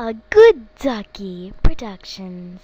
a Good Ducky Productions.